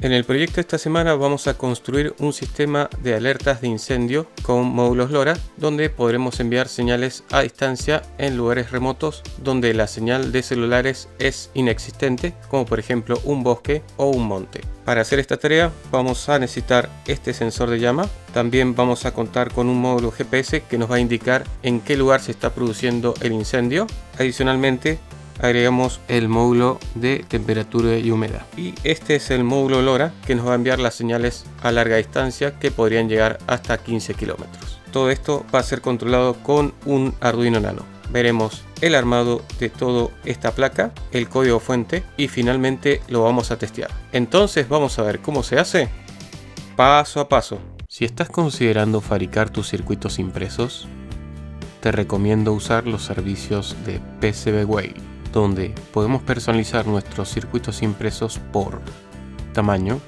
En el proyecto de esta semana vamos a construir un sistema de alertas de incendio con módulos LoRa donde podremos enviar señales a distancia en lugares remotos donde la señal de celulares es inexistente como por ejemplo un bosque o un monte. Para hacer esta tarea vamos a necesitar este sensor de llama, también vamos a contar con un módulo GPS que nos va a indicar en qué lugar se está produciendo el incendio. Adicionalmente agregamos el módulo de temperatura y humedad. Y este es el módulo LoRa que nos va a enviar las señales a larga distancia que podrían llegar hasta 15 kilómetros. Todo esto va a ser controlado con un Arduino Nano. Veremos el armado de toda esta placa, el código fuente y finalmente lo vamos a testear. Entonces vamos a ver cómo se hace paso a paso. Si estás considerando fabricar tus circuitos impresos, te recomiendo usar los servicios de PCBWay donde podemos personalizar nuestros circuitos impresos por tamaño,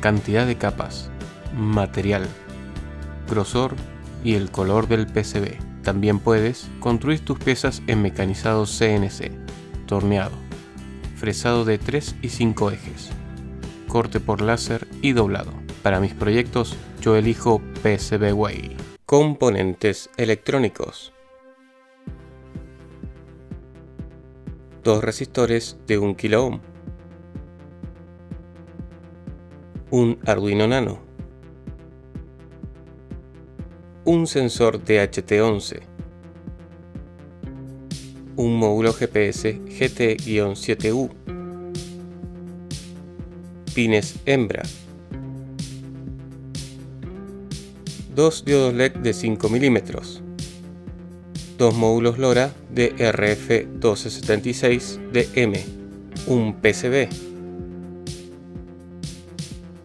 cantidad de capas, material, grosor y el color del PCB. También puedes construir tus piezas en mecanizado CNC, torneado, fresado de 3 y 5 ejes, corte por láser y doblado. Para mis proyectos yo elijo PCBWay. Componentes electrónicos dos resistores de 1 kilo un Arduino Nano, un sensor DHT11, un módulo GPS GT-7U, pines hembra, dos diodos LED de 5 milímetros, dos módulos LoRa de RF1276 un PCB,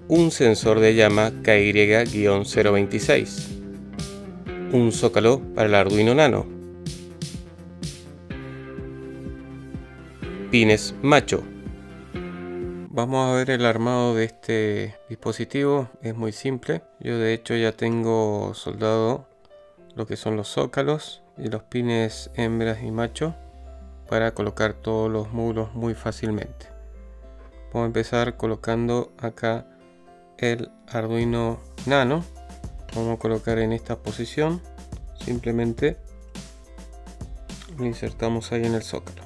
un sensor de llama KY-026, un zócalo para el Arduino Nano, pines macho. Vamos a ver el armado de este dispositivo, es muy simple. Yo de hecho ya tengo soldado lo que son los zócalos y los pines hembras y macho para colocar todos los módulos muy fácilmente. Vamos a empezar colocando acá el Arduino Nano. Vamos a colocar en esta posición. Simplemente lo insertamos ahí en el zócalo.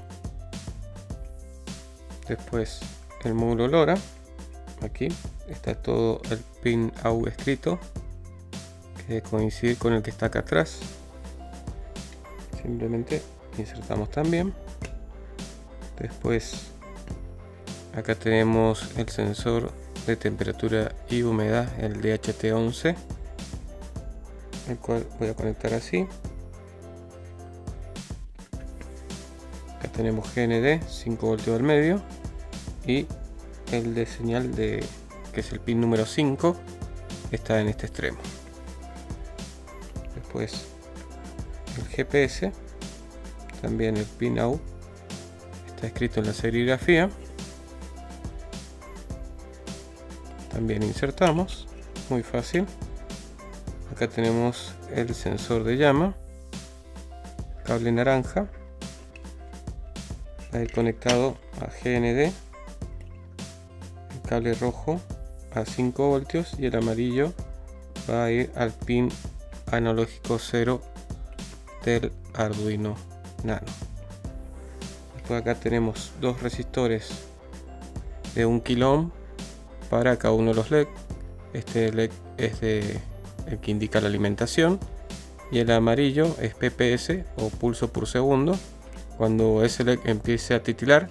Después el módulo LoRa. Aquí está todo el pin AU escrito que coincide con el que está acá atrás. Simplemente insertamos también. Después acá tenemos el sensor de temperatura y humedad el DHT11 el cual voy a conectar así. Acá tenemos GND 5 voltios al medio y el de señal de que es el pin número 5 está en este extremo el GPS, también el pin out está escrito en la serigrafía. También insertamos, muy fácil. Acá tenemos el sensor de llama, cable naranja, ir conectado a GND, el cable rojo a 5 voltios y el amarillo va a ir al pin analógico 0 del Arduino Nano. Acá tenemos dos resistores de un kilo para cada uno de los LED. Este LED es el que indica la alimentación y el amarillo es PPS o pulso por segundo. Cuando ese LED empiece a titilar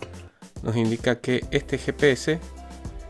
nos indica que este GPS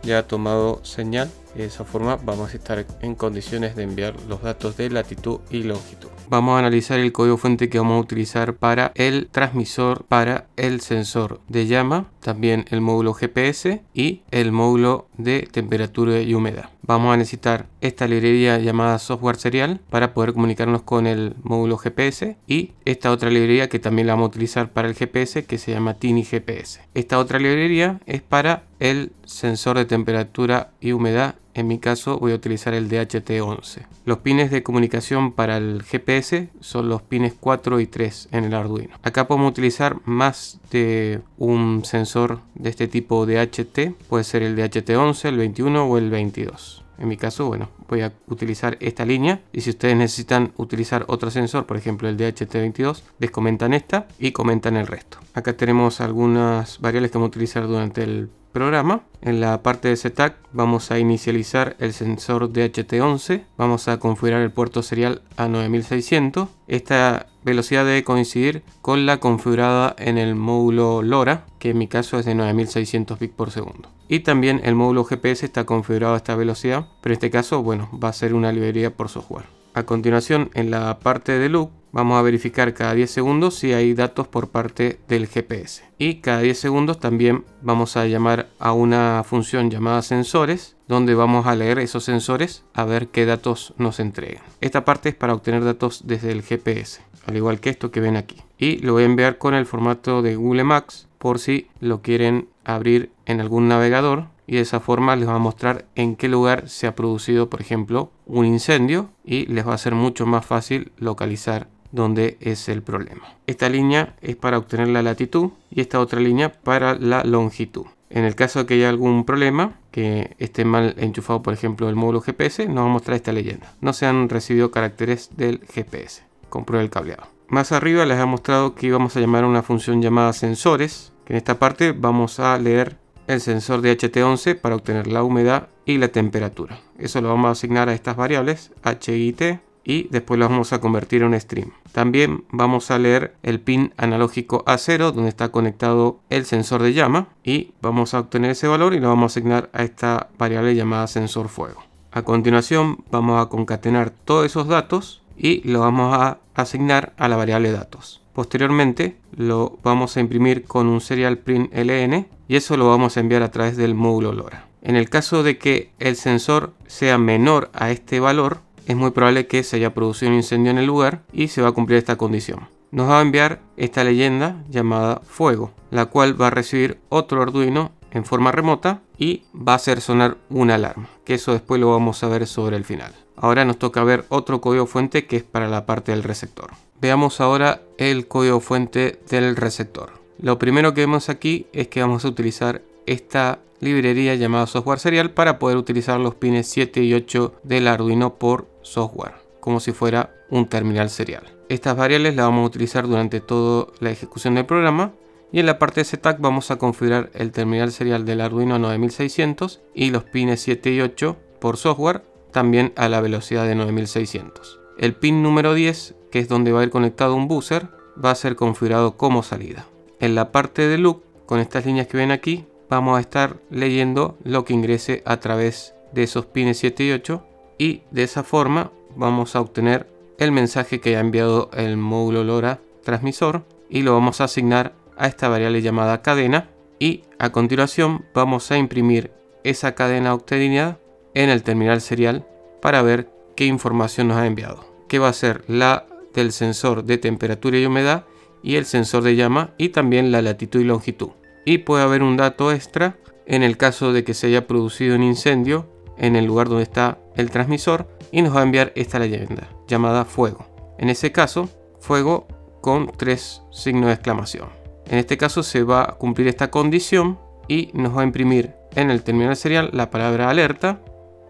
ya ha tomado señal de esa forma vamos a estar en condiciones de enviar los datos de latitud y longitud vamos a analizar el código fuente que vamos a utilizar para el transmisor para el sensor de llama, también el módulo GPS y el módulo de temperatura y humedad. Vamos a necesitar esta librería llamada software serial para poder comunicarnos con el módulo GPS y esta otra librería que también la vamos a utilizar para el GPS que se llama Tiny GPS. Esta otra librería es para el sensor de temperatura y humedad En mi caso voy a utilizar el DHT11. Los pines de comunicación para el GPS son los pines 4 y 3 en el Arduino. Acá podemos utilizar más de un sensor de este tipo DHT. Puede ser el DHT11, el 21 o el 22. En mi caso, bueno, voy a utilizar esta línea y si ustedes necesitan utilizar otro sensor, por ejemplo el DHT22, les comentan esta y comentan el resto. Acá tenemos algunas variables que vamos a utilizar durante el programa. En la parte de setup vamos a inicializar el sensor DHT11. Vamos a configurar el puerto serial a 9600. Esta velocidad debe coincidir con la configurada en el módulo LoRa, que en mi caso es de 9600 bits por segundo. Y también el módulo GPS está configurado a esta velocidad, pero en este caso, bueno, va a ser una librería por software. A continuación, en la parte de loop, vamos a verificar cada 10 segundos si hay datos por parte del GPS. Y cada 10 segundos también vamos a llamar a una función llamada sensores, donde vamos a leer esos sensores a ver qué datos nos entregan. Esta parte es para obtener datos desde el GPS, al igual que esto que ven aquí. Y lo voy a enviar con el formato de Google Maps por si lo quieren abrir en algún navegador y de esa forma les va a mostrar en qué lugar se ha producido por ejemplo un incendio y les va a ser mucho más fácil localizar dónde es el problema. Esta línea es para obtener la latitud y esta otra línea para la longitud. En el caso de que haya algún problema, que esté mal enchufado por ejemplo el módulo GPS, nos va a mostrar esta leyenda. No se han recibido caracteres del GPS. Compruebe el cableado. Más arriba les ha mostrado que íbamos a llamar a una función llamada sensores en esta parte vamos a leer el sensor de HT11 para obtener la humedad y la temperatura. Eso lo vamos a asignar a estas variables H y T y después lo vamos a convertir en stream. También vamos a leer el pin analógico A0 donde está conectado el sensor de llama y vamos a obtener ese valor y lo vamos a asignar a esta variable llamada sensor fuego. A continuación vamos a concatenar todos esos datos y lo vamos a asignar a la variable datos. Posteriormente lo vamos a imprimir con un serial print ln y eso lo vamos a enviar a través del módulo LoRa. En el caso de que el sensor sea menor a este valor, es muy probable que se haya producido un incendio en el lugar y se va a cumplir esta condición. Nos va a enviar esta leyenda llamada fuego, la cual va a recibir otro Arduino en forma remota y va a hacer sonar una alarma, que eso después lo vamos a ver sobre el final. Ahora nos toca ver otro código fuente que es para la parte del receptor. Veamos ahora el código fuente del receptor. Lo primero que vemos aquí es que vamos a utilizar esta librería llamada software serial para poder utilizar los pines 7 y 8 del Arduino por software, como si fuera un terminal serial. Estas variables las vamos a utilizar durante toda la ejecución del programa y en la parte de setup vamos a configurar el terminal serial del Arduino 9600 y los pines 7 y 8 por software también a la velocidad de 9600. El pin número 10 que es donde va a ir conectado un buzzer, va a ser configurado como salida. En la parte de loop, con estas líneas que ven aquí, vamos a estar leyendo lo que ingrese a través de esos pines 7 y 8 y de esa forma vamos a obtener el mensaje que ha enviado el módulo LoRa transmisor y lo vamos a asignar a esta variable llamada cadena y a continuación vamos a imprimir esa cadena obtenida en el terminal serial para ver qué información nos ha enviado que va a ser la del sensor de temperatura y humedad y el sensor de llama y también la latitud y longitud. Y puede haber un dato extra en el caso de que se haya producido un incendio en el lugar donde está transmisor y nos va a enviar esta leyenda llamada fuego. En ese caso, fuego con tres signos de exclamación. En este caso se va a cumplir esta condición y nos va a imprimir en el terminal serial la palabra alerta,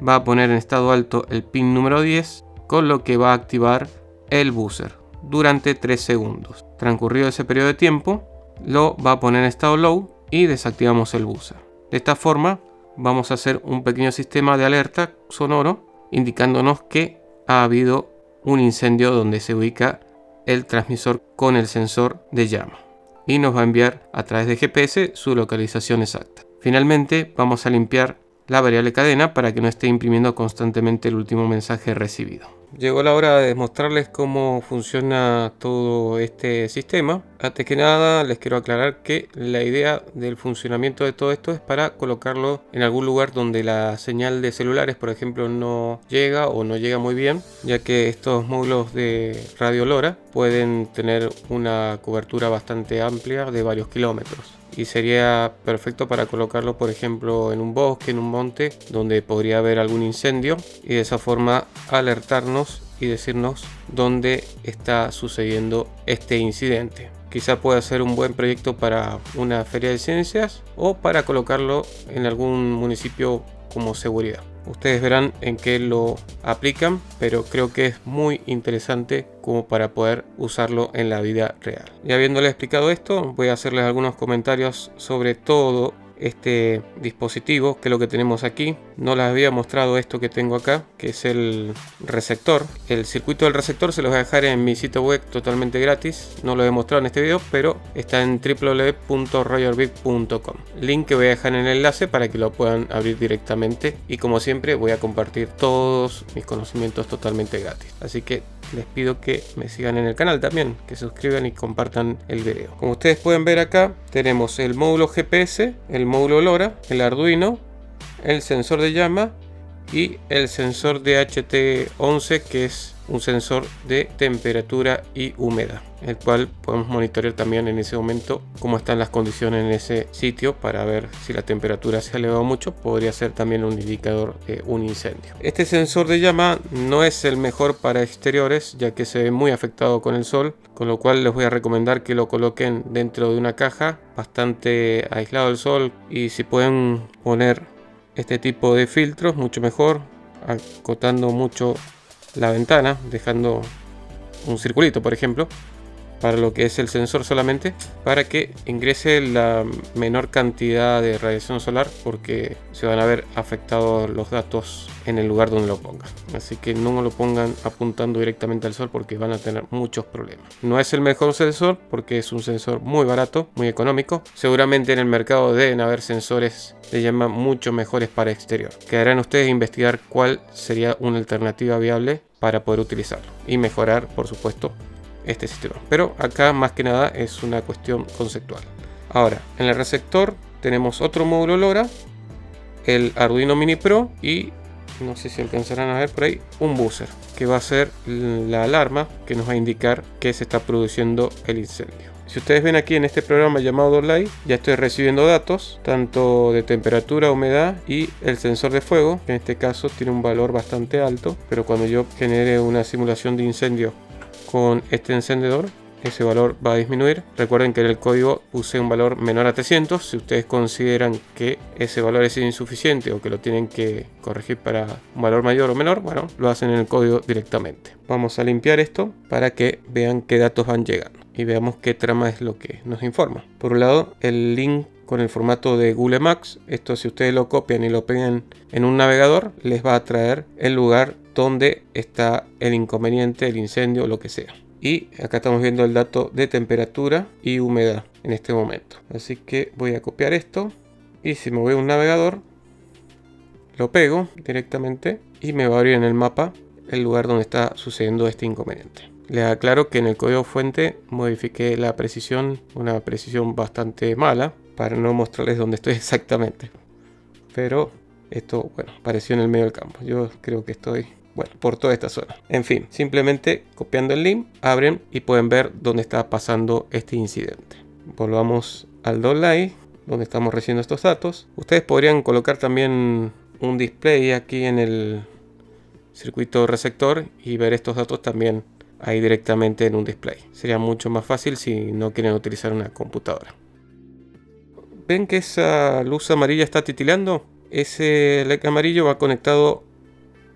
va a poner en estado alto el pin número 10, con lo que va a activar el buzzer durante 3 segundos. Transcurrido ese periodo de tiempo, lo va a poner en estado low y desactivamos el buzzer. De esta forma vamos a hacer un pequeño sistema de alerta sonoro indicándonos que ha habido un incendio donde se ubica el transmisor con el sensor de llama y nos va a enviar a través de GPS su localización exacta. Finalmente vamos a limpiar la variable cadena para que no esté imprimiendo constantemente el último mensaje recibido. Llegó la hora de mostrarles cómo funciona todo este sistema. Antes que nada les quiero aclarar que la idea del funcionamiento de todo esto es para colocarlo en algún lugar donde la señal de celulares por ejemplo no llega o no llega muy bien ya que estos módulos de radio LoRa pueden tener una cobertura bastante amplia de varios kilómetros. Y sería perfecto para colocarlo por ejemplo en un bosque, en un monte donde podría haber algún incendio y de esa forma alertarnos y decirnos dónde está sucediendo este incidente. Quizá pueda ser un buen proyecto para una feria de ciencias o para colocarlo en algún municipio como seguridad. Ustedes verán en qué lo aplican, pero creo que es muy interesante como para poder usarlo en la vida real. Ya habiéndole explicado esto, voy a hacerles algunos comentarios sobre todo este dispositivo que es lo que tenemos aquí. No les había mostrado esto que tengo acá que es el receptor. El circuito del receptor se los voy a dejar en mi sitio web totalmente gratis. No lo he mostrado en este video pero está en www.royerbit.com link que voy a dejar en el enlace para que lo puedan abrir directamente. Y como siempre voy a compartir todos mis conocimientos totalmente gratis. Así que les pido que me sigan en el canal también, que suscriban y compartan el video. Como ustedes pueden ver acá, tenemos el módulo GPS, el módulo LoRa, el Arduino, el sensor de llama y el sensor DHT11 que es un sensor de temperatura y humedad el cual podemos monitorear también en ese momento cómo están las condiciones en ese sitio para ver si la temperatura se ha elevado mucho. Podría ser también un indicador de un incendio. Este sensor de llama no es el mejor para exteriores ya que se ve muy afectado con el sol con lo cual les voy a recomendar que lo coloquen dentro de una caja bastante aislado del sol y si pueden poner este tipo de filtros mucho mejor acotando mucho la ventana dejando un circulito por ejemplo para lo que es el sensor solamente para que ingrese la menor cantidad de radiación solar porque se van a ver afectados los datos en el lugar donde lo pongan así que no lo pongan apuntando directamente al sol porque van a tener muchos problemas. No es el mejor sensor porque es un sensor muy barato muy económico. Seguramente en el mercado deben haber sensores de llama mucho mejores para exterior. Quedarán ustedes investigar cuál sería una alternativa viable para poder utilizarlo y mejorar por supuesto este sistema. Pero acá más que nada es una cuestión conceptual. Ahora, en el receptor tenemos otro módulo LoRa, el Arduino Mini Pro y no sé si alcanzarán a ver por ahí, un buzzer que va a ser la alarma que nos va a indicar que se está produciendo el incendio. Si ustedes ven aquí en este programa llamado Light, ya estoy recibiendo datos, tanto de temperatura, humedad y el sensor de fuego, que en este caso tiene un valor bastante alto, pero cuando yo genere una simulación de incendio con este encendedor ese valor va a disminuir. Recuerden que en el código puse un valor menor a 300. Si ustedes consideran que ese valor es insuficiente o que lo tienen que corregir para un valor mayor o menor, bueno, lo hacen en el código directamente. Vamos a limpiar esto para que vean qué datos van llegando y veamos qué trama es lo que nos informa. Por un lado, el link con el formato de Google Maps. Esto si ustedes lo copian y lo pegan en un navegador, les va a traer el lugar donde está el inconveniente, el incendio lo que sea. Y acá estamos viendo el dato de temperatura y humedad en este momento. Así que voy a copiar esto. Y si me voy a un navegador, lo pego directamente y me va a abrir en el mapa el lugar donde está sucediendo este inconveniente. Les aclaro que en el código fuente modifiqué la precisión, una precisión bastante mala, para no mostrarles dónde estoy exactamente. Pero esto, bueno, apareció en el medio del campo. Yo creo que estoy bueno, por toda esta zona. En fin, simplemente copiando el link, abren y pueden ver dónde está pasando este incidente. Volvamos al DOLAI, donde estamos recibiendo estos datos. Ustedes podrían colocar también un display aquí en el circuito receptor y ver estos datos también ahí directamente en un display. Sería mucho más fácil si no quieren utilizar una computadora. ¿Ven que esa luz amarilla está titilando? Ese LED amarillo va conectado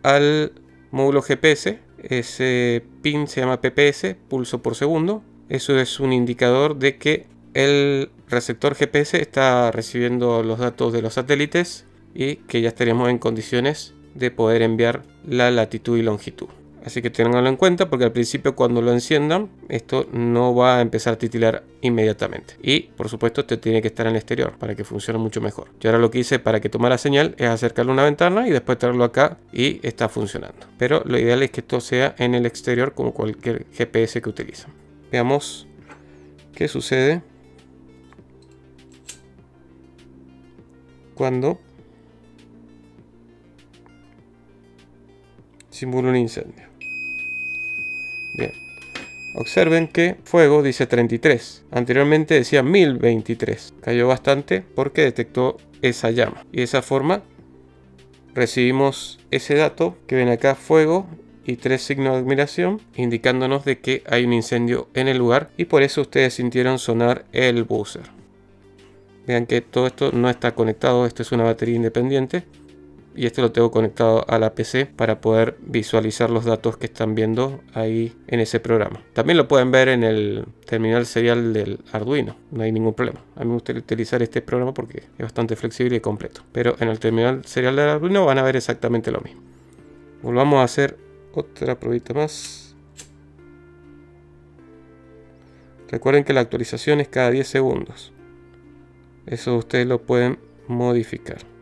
al módulo GPS. Ese pin se llama PPS, pulso por segundo. Eso es un indicador de que el receptor GPS está recibiendo los datos de los satélites y que ya estaríamos en condiciones de poder enviar la latitud y longitud. Así que tenganlo en cuenta porque al principio cuando lo enciendan esto no va a empezar a titilar inmediatamente. Y por supuesto te tiene que estar en el exterior para que funcione mucho mejor. Yo ahora lo que hice para que tomara señal es acercarle una ventana y después traerlo acá y está funcionando. Pero lo ideal es que esto sea en el exterior como cualquier GPS que utilizan. Veamos qué sucede cuando simula un incendio. Bien. Observen que fuego dice 33. Anteriormente decía 1023. Cayó bastante porque detectó esa llama. Y de esa forma recibimos ese dato que ven acá fuego y tres signos de admiración indicándonos de que hay un incendio en el lugar y por eso ustedes sintieron sonar el buzzer. Vean que todo esto no está conectado, esto es una batería independiente y este lo tengo conectado a la PC para poder visualizar los datos que están viendo ahí en ese programa. También lo pueden ver en el terminal serial del Arduino, no hay ningún problema. A mí me gusta utilizar este programa porque es bastante flexible y completo. Pero en el terminal serial del Arduino van a ver exactamente lo mismo. Volvamos a hacer otra probita más. Recuerden que la actualización es cada 10 segundos. Eso ustedes lo pueden modificar.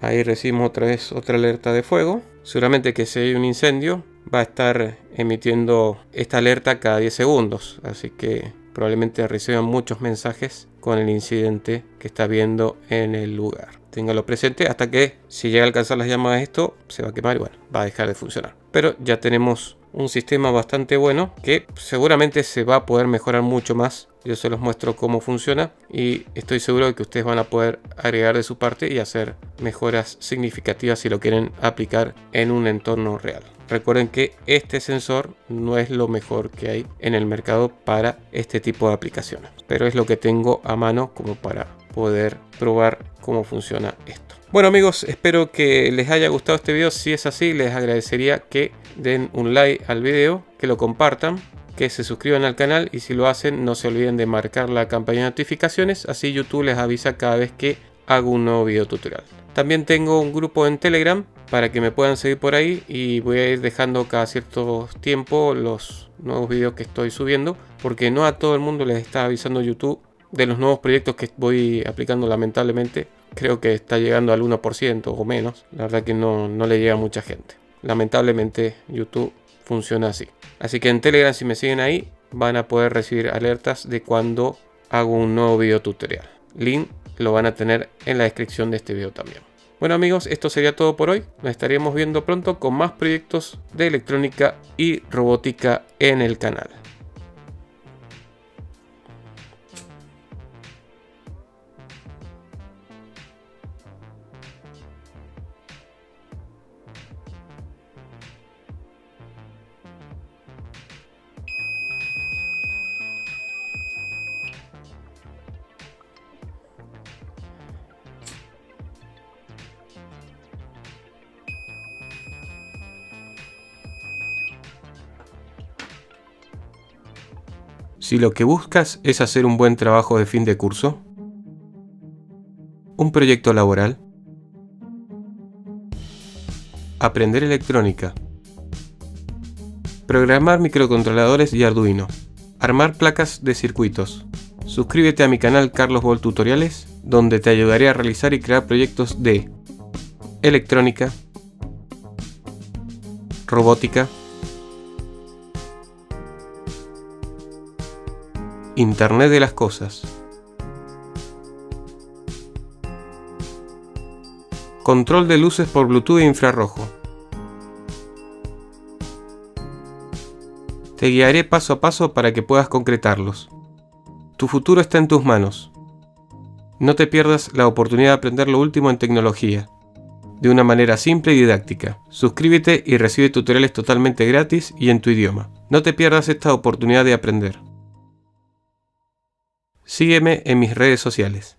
Ahí recibimos otra vez otra alerta de fuego. Seguramente que si hay un incendio va a estar emitiendo esta alerta cada 10 segundos. Así que probablemente reciban muchos mensajes con el incidente que está viendo en el lugar. Téngalo presente hasta que si llega a alcanzar las llamas esto se va a quemar y bueno, va a dejar de funcionar. Pero ya tenemos un sistema bastante bueno que seguramente se va a poder mejorar mucho más. Yo se los muestro cómo funciona y estoy seguro de que ustedes van a poder agregar de su parte y hacer mejoras significativas si lo quieren aplicar en un entorno real. Recuerden que este sensor no es lo mejor que hay en el mercado para este tipo de aplicaciones, pero es lo que tengo a mano como para poder probar cómo funciona esto. Bueno amigos, espero que les haya gustado este video. Si es así, les agradecería que den un like al video, que lo compartan, que se suscriban al canal y si lo hacen no se olviden de marcar la campaña de notificaciones, así YouTube les avisa cada vez que hago un nuevo video tutorial. También tengo un grupo en Telegram para que me puedan seguir por ahí y voy a ir dejando cada cierto tiempo los nuevos videos que estoy subiendo porque no a todo el mundo les está avisando YouTube de los nuevos proyectos que voy aplicando lamentablemente creo que está llegando al 1% o menos. La verdad que no, no le llega a mucha gente. Lamentablemente YouTube funciona así. Así que en Telegram si me siguen ahí van a poder recibir alertas de cuando hago un nuevo video tutorial. Link lo van a tener en la descripción de este video también. Bueno amigos, esto sería todo por hoy. Nos estaríamos viendo pronto con más proyectos de electrónica y robótica en el canal. Si lo que buscas es hacer un buen trabajo de fin de curso, un proyecto laboral, aprender electrónica, programar microcontroladores y Arduino, armar placas de circuitos. Suscríbete a mi canal Carlos Bol Tutoriales, donde te ayudaré a realizar y crear proyectos de electrónica, robótica, Internet de las Cosas. Control de luces por Bluetooth e infrarrojo. Te guiaré paso a paso para que puedas concretarlos. Tu futuro está en tus manos. No te pierdas la oportunidad de aprender lo último en tecnología, de una manera simple y didáctica. Suscríbete y recibe tutoriales totalmente gratis y en tu idioma. No te pierdas esta oportunidad de aprender. Sígueme en mis redes sociales.